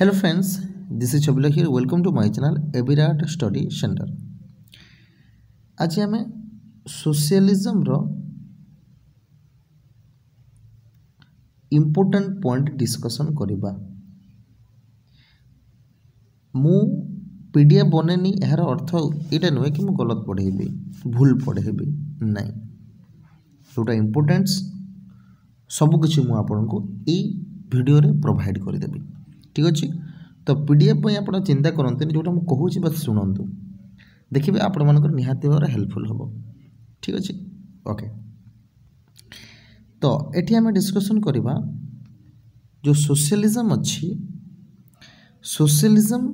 Hello friends, this is Chabula here. Welcome to my channel Abirat Study Center. आज आम socialism important point discussion করা মু PDF বনেনি এর অর্থ এটা নুহে কি মু গলত পড়াইবি ভুল পড়াইবি না ଯେଉଁଟା ଇମ୍ପୋର୍ଟାନ୍ସ ସବୁକିଛି ମୁଁ ଆପଣଙ୍କୁ ଏଇ ଭିଡ଼ିଓରେ ପ୍ରୋଭାଇଡ଼ କରିଦେବି ঠিক ଅଛି ତ ପି ଡି ଏଫ୍ ପାଇଁ ଆପଣ ଚିନ୍ତା କରନ୍ତୁନି ଯେଉଁଟା ମୁଁ କହୁଛି ବାସ୍ ଶୁଣନ୍ତୁ ଦେଖିବେ ଆପଣମାନଙ୍କର ନିହାତି ଭାବରେ ହେଲ୍ପଫୁଲ୍ ହେବ ଠିକ୍ ଅଛି ଓକେ ତ ଏଠି ଆମେ ଡିସ୍କସନ୍ କରିବା ଯେଉଁ ସୋସିଆଲିଜମ୍ ଅଛି ସୋସିଆଲିଜମ୍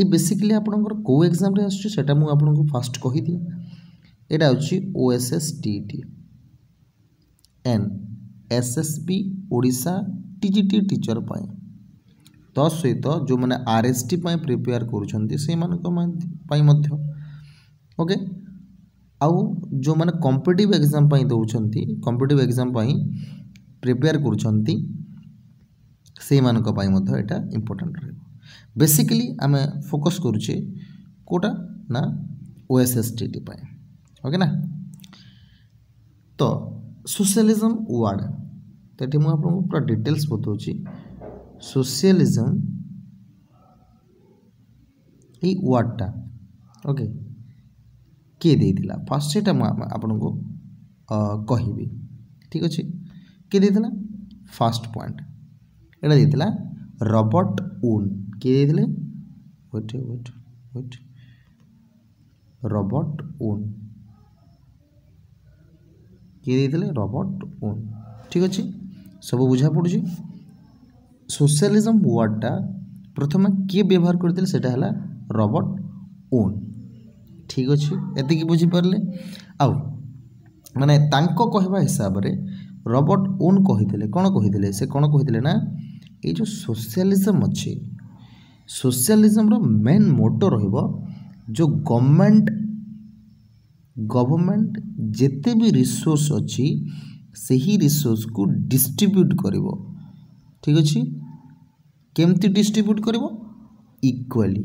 ଏଇ ବେସିକାଲି ଆପଣଙ୍କର କେଉଁ ଏକ୍ଜାମ୍ରେ ଆସୁଛି ସେଇଟା ମୁଁ ଆପଣଙ୍କୁ ଫାଷ୍ଟ କହିଦିଏ ଏଇଟା ହେଉଛି O S S T T N S S B Odisha T G T teacher ପାଇଁ ତତ୍ସହିତ ଯେଉଁମାନେ ଆର୍ ଏସ୍ ଟି ପାଇଁ ପ୍ରିପେୟାର କରୁଛନ୍ତି ସେମାନଙ୍କ ପାଇଁ ମଧ୍ୟ ଓକେ ଆଉ ଯେଉଁମାନେ କମ୍ପିଟିଭ୍ ଏକ୍ଜାମ୍ ପାଇଁ ଦେଉଛନ୍ତି କମ୍ପିଟିଭ୍ ଏକ୍ଜାମ୍ ପାଇଁ ପ୍ରିପେୟାର କରୁଛନ୍ତି ସେଇମାନଙ୍କ ପାଇଁ ମଧ୍ୟ ଏଇଟା ଇମ୍ପୋର୍ଟାଣ୍ଟ ରହିବ ବେସିକାଲି ଆମେ ଫୋକସ୍ କରୁଛେ କେଉଁଟା ନା ଓଏସ୍ଏସ୍ଟିଟି ପାଇଁ ଓକେ ନା ତ ସୋସିଆଲିଜମ୍ ୱାର୍ଡ଼ ତ ଏଠି ମୁଁ ଆପଣଙ୍କୁ ପୁରା ଡିଟେଲ୍ସ ବତାଉଛି সোশ্যালিজম এই ওয়ার্ডটা ওকে কে দিয়েছিল ফার্স্ট সেটা আপনার কহবি ঠিক আছে কে দিয়েছিল ফার্স্ট পয়েন্ট এটা দিয়েছিল রবর্ট উন কে দিয়েছিল ওয়েট ওয়েট ওয়েট রবর্ট উন কে দিয়েছিল রবর্ট উন ঠিক আছে সব বুঝা পড়ুছি সোশ্যালিজম ওয়ার্ডটা প্রথমে କିଏ ବ୍ୟବହାର କରିଥିଲେ ସେଇଟା ହେଲା ରବର୍ଟ ଓନ୍ ଠିକ୍ ଅଛି ଏତିକି ବୁଝିପାରିଲେ ଆଉ ମାନେ ତାଙ୍କ କହିବା ହିସାବରେ ରବର୍ଟ ଓନ୍ କହିଥିଲେ କ'ଣ କହିଥିଲେ ସେ କ'ଣ କହିଥିଲେ ନା ଏଇ ଯେଉଁ ସୋସିଆଲିଜମ୍ ଅଛି ସୋସିଆଲିଜମ୍ର ମେନ୍ ମୋଟୋ ରହିବ ଯେଉଁ ଗଭର୍ଣ୍ଣମେଣ୍ଟ ଗଭର୍ଣ୍ଣମେଣ୍ଟ ଯେତେ ବି ରିସୋର୍ସ ଅଛି ସେହି ରିସୋର୍ସକୁ ଡିଷ୍ଟ୍ରିବ୍ୟୁଟ୍ କରିବ ঠিক ଅଛି କେମିତି ଡିଷ୍ଟ୍ରିବ୍ୟୁଟ୍ କରିବ ଇକ୍ୱାଲି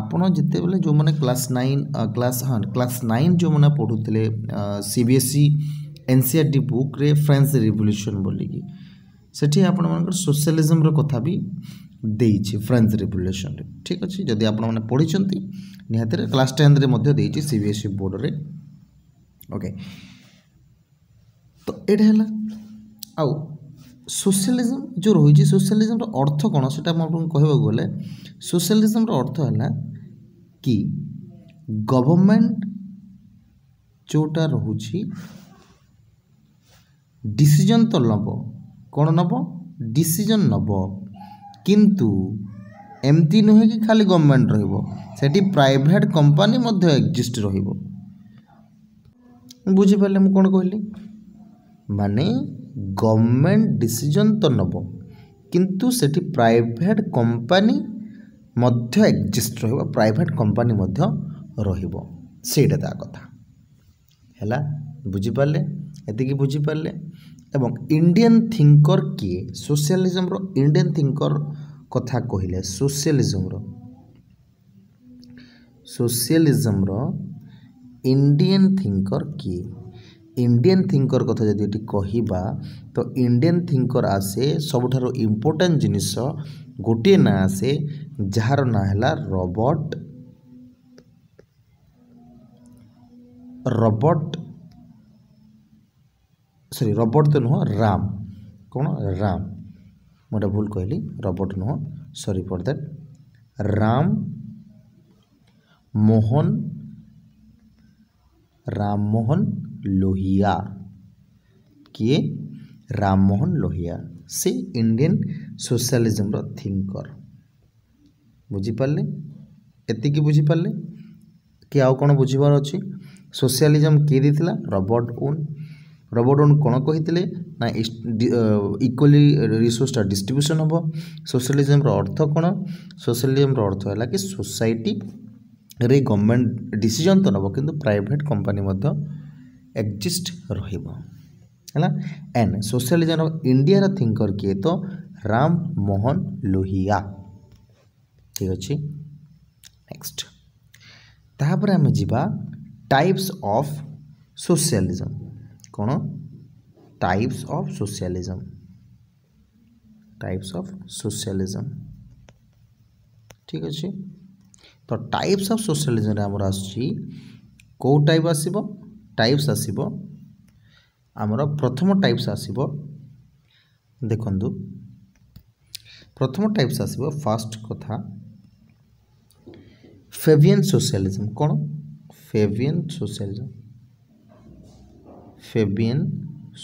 ଆପଣ ଯେତେବେଳେ ଯେଉଁମାନେ କ୍ଲାସ୍ ନାଇନ୍ କ୍ଲାସ୍ ହଁ କ୍ଲାସ୍ ନାଇନ୍ ଯେଉଁମାନେ ପଢ଼ୁଥିଲେ C B S E N C E R ବୁକ୍ରେ French revolution ବୋଲିକି ସେଠି ଆପଣମାନଙ୍କର ସୋସିଆଲିଜମ୍ର କଥା ବି ଦେଇଛି ଫ୍ରେନ୍ସ ରିଭଲ୍ୟୁସନ୍ରେ ଠିକ୍ ଅଛି ଯଦି ଆପଣମାନେ ପଢ଼ିଛନ୍ତି ନିହାତିରେ କ୍ଲାସ୍ ଟେନ୍ଥରେ ମଧ୍ୟ ଦେଇଛି ସି ବି ଏସ୍ ଇ ବୋର୍ଡ଼ରେ ଓକେ ତ ଏଇଟା ହେଲା ଆଉ ସୋସିଆଲିଜମ୍ ଯେଉଁ ରହିଛି ସୋସିଆଲିଜମ୍ର ଅର୍ଥ କ'ଣ ସେଇଟା ମୁଁ ଆପଣଙ୍କୁ କହିବାକୁ ଗଲେ ସୋସିଆଲିଜମ୍ର ଅର୍ଥ ହେଲା କି ଗଭର୍ଣ୍ଣମେଣ୍ଟ ଯେଉଁଟା ରହୁଛି ଡିସିଜନ୍ ତ ନେବ କ'ଣ ନେବ ଡିସିଜନ୍ ନେବ କିନ୍ତୁ ଏମିତି ନୁହେଁ କି ଖାଲି ଗଭର୍ଣ୍ଣମେଣ୍ଟ ରହିବ ସେଠି ପ୍ରାଇଭେଟ୍ କମ୍ପାନୀ ମଧ୍ୟ ଏକ୍ଜିଷ୍ଟ ରହିବ ବୁଝିପାରିଲେ ମୁଁ କ'ଣ କହିଲି ମାନେ ଗଭର୍ଣ୍ଣମେଣ୍ଟ ଡିସିଜନ୍ ତ ନେବ କିନ୍ତୁ ସେଠି ପ୍ରାଇଭେଟ୍ କମ୍ପାନୀ ମଧ୍ୟ ଏକ୍ଜିଷ୍ଟ ରହିବ ପ୍ରାଇଭେଟ୍ କମ୍ପାନୀ ମଧ୍ୟ ରହିବ ସେଇଟା ତା କଥା ହେଲା ବୁଝିପାରିଲେ ଏତିକି ବୁଝିପାରିଲେ ଏବଂ ଇଣ୍ଡିଆନ୍ ଥିଙ୍କର କିଏ ସୋସିଆଲିଜମ୍ର ଇଣ୍ଡିଆନ୍ ଥିଙ୍କର କଥା କହିଲେ ସୋସିଆଲିଜମ୍ର ସୋସିଆଲିଜମ୍ର ଇଣ୍ଡିଆନ୍ ଥିଙ୍କର କିଏ ଇଣ୍ଡିଆନ୍ ଥିଙ୍କର କଥା ଯଦି ଏଠି କହିବା ତ ଇଣ୍ଡିଆନ୍ ଥିଙ୍କର ଆସେ ସବୁଠାରୁ ଇମ୍ପୋର୍ଟାଣ୍ଟ ଜିନିଷ ଗୋଟିଏ ନାଁ ଆସେ ଯାହାର ନାଁ ହେଲା ରବର୍ଟ ରବର୍ଟ ସରି ରବର୍ଟ ତ ନୁହଁ ରାମ କ'ଣ ରାମ ମୁଁ ଏଇଟା ଭୁଲ କହିଲି ରବର୍ଟ ନୁହଁ sorry for that Ram Mohan Rammohan Lohia किए राम मोहन लोहिया से ইন্ডিয়ান সোশিয়ালিজমর থিঙ্কর বুঝিপারে এতিকি বুঝিপারে কি আউ কোণ বুঝবার অছি সোশিয়ালিজম কিয়ে দিয়েছিল রবর্ট ওন রবর্ট ওন কোণ কে না ইকুয়ালি রিসোর্সটা ডিস্ট্রিব্যুশন হব সোশিয়ালিজমর অর্থ কোণ সোশিয়ালিজমর অর্থ হল কি সোসাইটি রে গভর্নমেন্ট ডিসিজন তো নেব কিন্তু প্রাইভেট কোম্পানি মধ্যে ଏକ୍ଜିଷ୍ଟ ରହିବ ହେଲା ଏନ୍ ସୋସିଆଲିଜମ୍ ଇଣ୍ଡିଆର ଥିଙ୍କର କିଏ ତ ରାମ ମୋହନ ଲୋହିଆ ଠିକ୍ ଅଛି ନେକ୍ସଟ ତାପରେ ଆମେ ଯିବା ଟାଇପ୍ସ ଅଫ୍ ସୋସିଆଲିଜମ୍ କ'ଣ types of socialism types of socialism ଠିକ୍ ଅଛି ତ ଟାଇପ୍ସ ଅଫ୍ ସୋସିଆଲିଜମ୍ରେ ଆମର ଆସୁଛି କେଉଁ ଟାଇପ୍ ଆସିବ ଟାଇପ୍ସ ଆସିବ ଆମର ପ୍ରଥମ ଟାଇପ୍ସ ଆସିବ ଦେଖନ୍ତୁ ପ୍ରଥମ ଟାଇପ୍ସ ଆସିବ ଫାର୍ଷ୍ଟ କଥା ଫେଭିଆନ୍ ସୋସିଆଲିଜମ୍ କ'ଣ Fabian socialism Fabian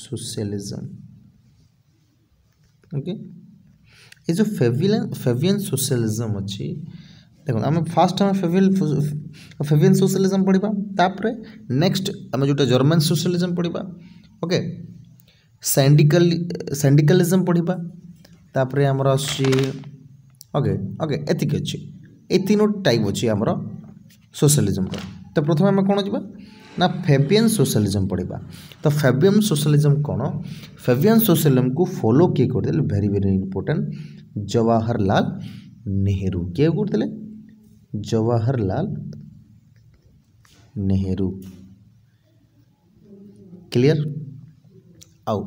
socialism okay ଏ ଯେଉଁ ଫେଭିଲାନ୍ ଫେଭିଆନ୍ ସୋସିଆଲିଜମ୍ ଅଛି দেখুন আমি ফার্স্ট আমি ফেভিল ফেভিয়ান সোশালিজম পড়া তাপরে নেক্সট আমি যেটা জর্মান সোশালিজম পড়া ওকে স্যান্ডিকাল স্যান্ডিকালিজম পড়া তাপরে আমার আসছি ওকে ওকে এতিকি অছি এই তিনোটি টাইপ অছি আমার সোশালিজমর তো প্রথমে আমি কোণ যা ना फेबियन सोशलिज्म पढ़ा तो फेबियन सोशलिज्म कौन फेबियन सोशलिज्म को फॉलो किए करते very very important Jawaharlal Nehru किए करते जवाहरलाल नेहरू क्लियर आउ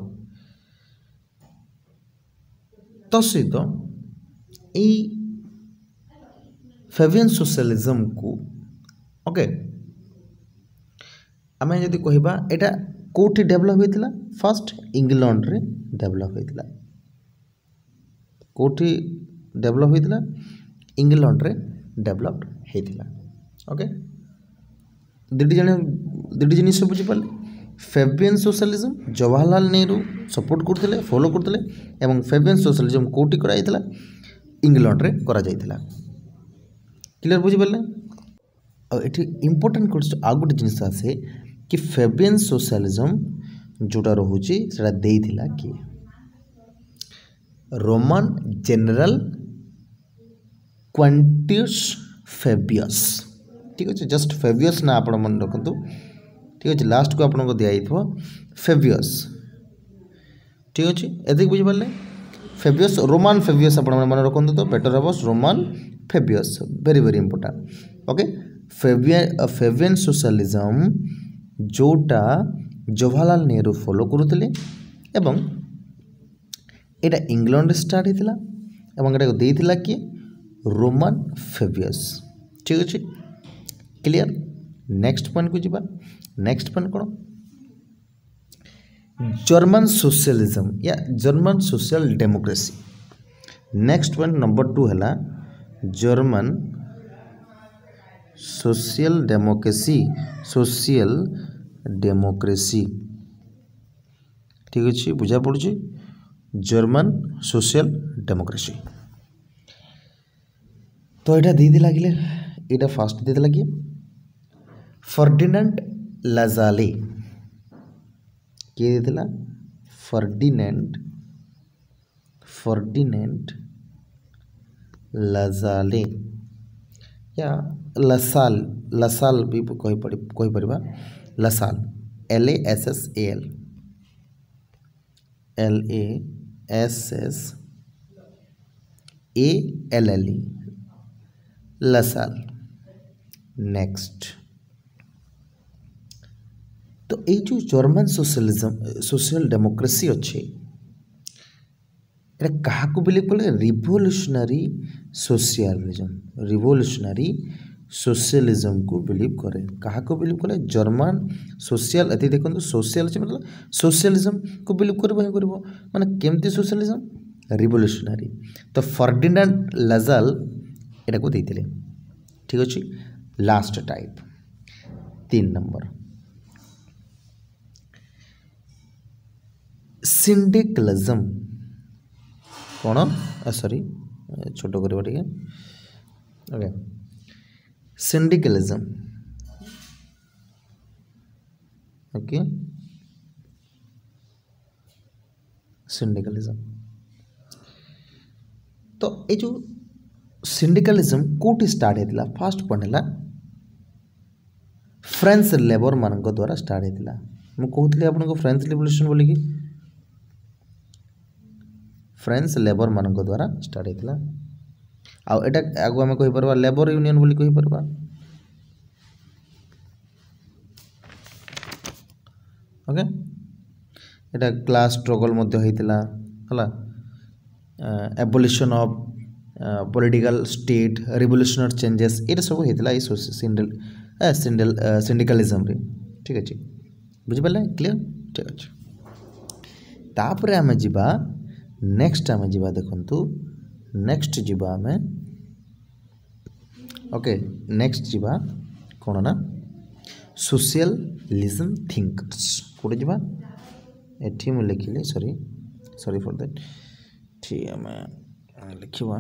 तसित तो फेवियन सोशलिज्म को ओके आम जी कह एटा कौटी डेवलप होता फर्स्ट इंग्लैंड रे डेवलप होता कौटी डेवलप होता इंग्लैंड रे ଡେଭଲପ୍ଡ ହେଇଥିଲା ଓକେ ଦୁଇଟି ଜଣେ ଦୁଇଟି ଜିନିଷ ବୁଝିପାରିଲେ Fabian socialism Jawaharlal Nehru support କରୁଥିଲେ ଫଲୋ କରୁଥିଲେ ଏବଂ ଫେବିଆନ୍ ସୋସିଆଲିଜମ୍ କେଉଁଠି କରାଯାଇଥିଲା ଇଂଲଣ୍ଡରେ କରାଯାଇଥିଲା କ୍ଲିଅର୍ ବୁଝିପାରିଲେ ଆଉ ଏଠି ଇମ୍ପୋର୍ଟାଣ୍ଟ କ୍ୱେଶ୍ଚନ୍ ଆଉ ଗୋଟେ ଜିନିଷ ଆସେ କି ଫେବିଆନ୍ ସୋସିଆଲିଜମ୍ ଯେଉଁଟା ରହୁଛି ସେଇଟା ଦେଇଥିଲା କିଏ ରୋମାନ ଜେନେରାଲ କ୍ୱାଣ୍ଟିୟସ୍ ଫେବିୟସ୍ ଠିକ୍ ଅଛି ଜଷ୍ଟ ଫେବିୟସ୍ ନା ଆପଣ ମନେ ରଖନ୍ତୁ ଠିକ୍ ଅଛି ଲାଷ୍ଟକୁ ଆପଣଙ୍କୁ ଦିଆଯାଇଥିବ ଫେବିୟସ୍ ଠିକ୍ ଅଛି ଏତିକି ବୁଝିପାରିଲେ ଫେବିୟସ୍ ରୋମାନ୍ ଫେବିୟସ୍ ଆପଣମାନେ ମନେ ରଖନ୍ତୁ ତ ବେଟର୍ ହେବ Roman Fabius very very important okay Fabian Fabian socialism ଯେଉଁଟା ଜବାହରଲାଲ ନେହେରୁ ଫଲୋ କରୁଥିଲେ ଏବଂ এটা ইংল্যান্ডে স্টার্ট হয়েছিল এবং এটা দিয়েছিল কি रोमन फेबियस ঠিক আছে ক্লিয়ার নেক্সট পয়েন্টকু যা নেক্সট পয়েন্ট কোণ জর্মান সোশিয়ালিজম ইয়া German social democracy next point number two হলা German social democracy social democracy ঠিক আছে বুঝা পড়ুছে জর্মান সোশিয়াল ডেমোক্রেসি तो यहाँ दीदी लगे ये फास्ट दीदी लगे फर्डिनाट लजाली किए दीला फर्डिनाट फर्डिनाट लजाली या लसाल लसाल भी कहीपर Lassalle L A S S A L L S S A L L E Lassalle next তো এই যে জর্মান সোশালিজম সোশিয়াল ডেমোক্রেসি অছে এটা কাহাকু বলে বলে রিভোলুশনারি সোশিয়ালিজম রিভোলুশনারি সোশিয়ালিজম কু বিলিভ করে কাহাকু বিলিভ কলে জর্মান সোশিয়াল এটি দেখুন সোশিয়ালিজম মানে সোশিয়ালিজম কু বিলিভ করব ହିଁ করব মানে কেমতি সোশিয়ালিজম রিভোলুশনারি তো ফর্ডিনান্ড লাজাল यटा को देदेले ठीक अच्छे लास्ट टाइप तीन नंबर सिंडिकलिज्म कौन सॉरी छोटो कर सिंडिकलिज्म ओके सिंडिकलिज्म तो ये जो ಸಿಂಡಿಕಲಿಸಮ್ ಕೂಟಿ ಸ್ಟಾರ್ಟ್ ಅಯ್ತಿಲ್ಲ ಫಾಸ್ಟ್ ಪಂಡಿಲ್ಲ ଫ୍ରେଞ୍ଚ ଲେବରମାନଙ୍କ ଦ୍ୱାରା ଷ୍ଟାର୍ଟ ହେଇଥିଲା ମୁଁ କହୁଥିଲି ଆପଣଙ୍କୁ ଫ୍ରେଞ୍ଚ ରିଭଲ୍ୟୁସନ୍ ବୋଲିକି ଫ୍ରେଞ୍ଚ ଲେବରମାନଙ୍କ ଦ୍ୱାରା ଷ୍ଟାର୍ଟ ହେଇଥିଲା ଆଉ ଏଇଟା ଆଗକୁ ଆମେ କହିପାରିବା ଲେବର ୟୁନିୟନ୍ ବୋଲି କହିପାରିବା ଓକେ ଏଇଟା କ୍ଲାସ୍ ଷ୍ଟ୍ରଗଲ୍ ମଧ୍ୟ ହେଇଥିଲା ହେଲା abolition of political state revolutionary changes ଏଇଟା ସବୁ ହେଇଥିଲା ଏଇ ସିଣ୍ଡିକାଲ ସିଣ୍ଡିକାଲିଜମ୍ରେ ଠିକ୍ ଅଛି ବୁଝିପାରିଲେ କ୍ଲିଅର୍ ଠିକ୍ ଅଛି ତାପରେ ଆମେ ଯିବା ନେକ୍ସଟ ଆମେ ଯିବା ଦେଖନ୍ତୁ ନେକ୍ସଟ ଯିବା ଆମେ ଓକେ ନେକ୍ସଟ ଯିବା କ'ଣ ନା ସୋସିଆଲିଜମ୍ ଥିଙ୍କର୍ସ କେଉଁଠି ଯିବା ଏଠି ମୁଁ ଲେଖିଲି ସରି ସରି ଫର୍ ଦ୍ୟାଟ୍ ଏଠି ଆମେ ଲେଖିବା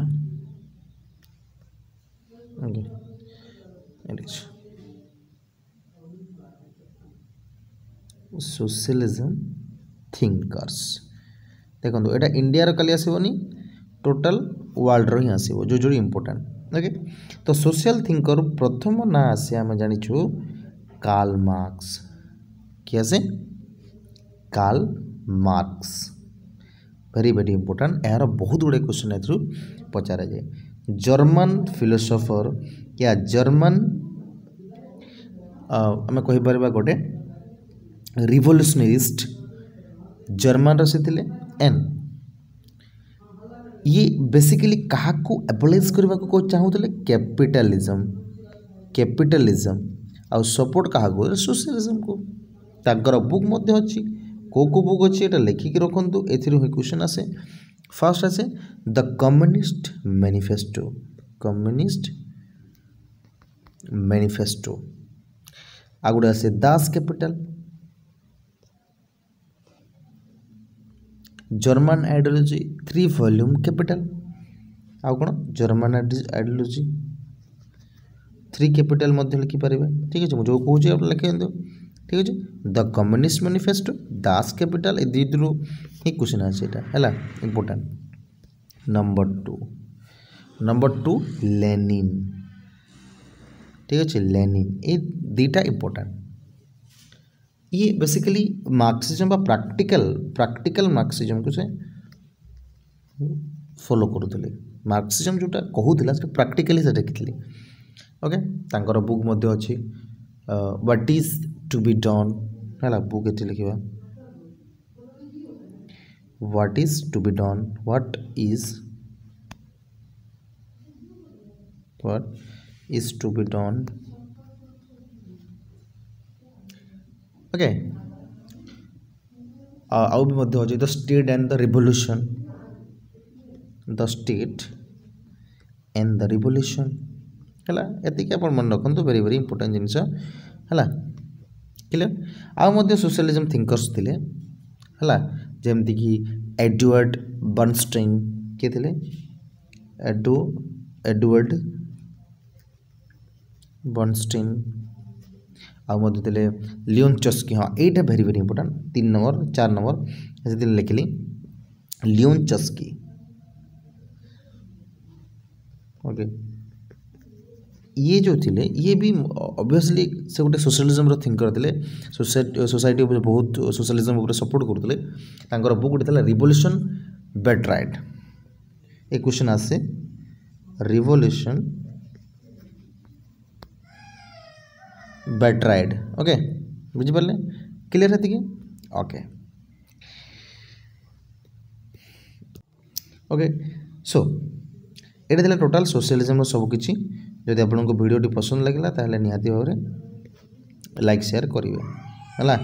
ଆଜ୍ଞା ସୋସିଆଲିଜମ୍ থিঙ্কর্স দেখুন এটা ইন্ডিয়ার কালি আসবনি টোটাল ওয়ার্ল্ডর হি আসব যে যে ইম্পর্টাট ওকে তো সোশিয়াল থিঙ্কর প্রথম না আসে আমি জাঁচু কার্ল মার্কস কি আসে Karl Marx very very important ଏହାର ବହୁତ ଗୁଡ଼ିଏ କ୍ୱେଶ୍ଚନ୍ ଏଥିରୁ ପଚରାଯାଏ ଜର୍ମାନ ଫିଲୋସଫର ୟା ଜର୍ମାନ ଆମେ କହିପାରିବା ଗୋଟେ ରିଭଲ୍ୟୁସନିଷ୍ଟ ଜର୍ମାନର ସେ ଥିଲେ ଏନ୍ ଇଏ ବେସିକାଲି କାହାକୁ ଆବଲାଇଜ୍ କରିବାକୁ ଚାହୁଁଥିଲେ କ୍ୟାପିଟାଲିଜମ୍ କ୍ୟାପିଟାଲିଜମ୍ ଆଉ ସପୋର୍ଟ କାହାକୁ ସୋସିଆଲିଜମ୍କୁ ତାଙ୍କର ବୁକ୍ ମଧ୍ୟ ଅଛି କେଉଁ କେଉଁ ବୁକ୍ ଅଛି ଏଇଟା ଲେଖିକି ରଖନ୍ତୁ ଏଥିରୁ ହିଁ କ୍ୱେଶ୍ଚନ୍ ଆସେ ଫାର୍ଷ୍ଟ ଆସେ the communist manifesto communist manifesto ଆଉ ଗୋଟେ ଆସେ Das Kapital German ideology three volume capital ଆଉ କ'ଣ ଜର୍ମାନ ଆଇଡ଼ିଓଲୋଜି ଥ୍ରୀ କ୍ୟାପିଟାଲ ମଧ୍ୟ ଲେଖିପାରିବେ ଠିକ୍ ଅଛି ମୁଁ ଯେଉଁ କହୁଛି ଆପଣ ଲେଖିଦିଅନ୍ତୁ ঠিক আছে the communist manifesto Das Kapital এই দুইটিরু এই কোশ্চিন আছে এটা হল important number two number two Lenin ঠিক আছে লেনিন এই দুইটা ইম্পর্টাট ये बेसिकली मार्क्सिज्म बा प्रैक्टिकल प्रैक्टिकल मार्क्सिज्म को से फॉलो करुले मार्क्सिज्म जोटा कहूला से प्राक्टिकाली से देखी ओके बुक अच्छी what is to be done है बुक ये लिखा what is to be done what is what is to be done okay आउ भी हूँ the state and the revolution the state and the revolution है ये आप मन रखु भेरी भेरी इंपोर्टाट जिनस है क्लीयर आोसीलीजम थिंकर्स जमती कि एडवर्ड बनस्टेन किए थे एडो एडवर्ड बनस्टेन आदले लिओन चस्की हाँ ये भेरी भेरी इंपोर्टां तीन नंबर चार नंबर से ली लिओन चस्की ओके okay. ये जो थे ये भी ऑब्वियसली से गोटे सोशलिज्म थिंकर थिले सोसाइटी बहुत सोशलिज्म सपोर्ट करते बुक गोटे रिवल्यूशन रिवोल्यूशन बेट ये क्वेश्चन आसे रिवोल्यूशन बेट राइट ओके बुझिपारे क्लीयर है ओके ओके सो ये टोटाल ଟୋଟାଲ୍ सबकि ଯଦି ଆପଣଙ୍କୁ ଭିଡ଼ିଓଟି ପସନ୍ଦ ଲାଗିଲା ତାହେଲେ ନିହାତି ଭାବରେ ଲାଇକ୍ ସେୟାର କରିବେ ହେଲା